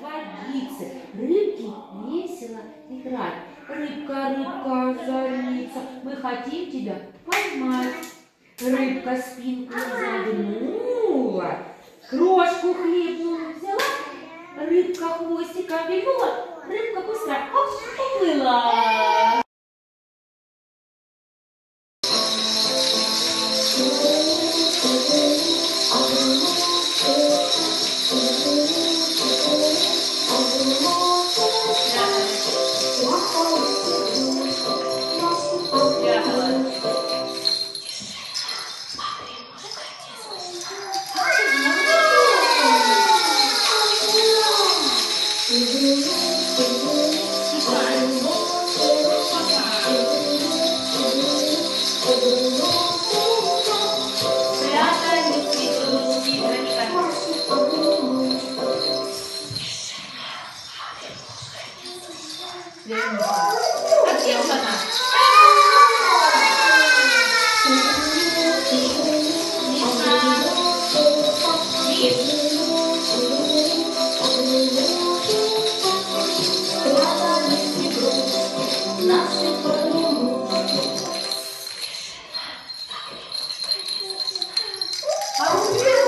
водице. Рыбки весело играть. Рыбка, рыбка, зорница, мы хотим тебя поймать. Рыбка спинку загнула, крошку хлебную взяла. Рыбка хвостиком вильнула, рыбка быстро оп, уплыла. 啊วัสดี А у тебя